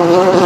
Mm-hmm.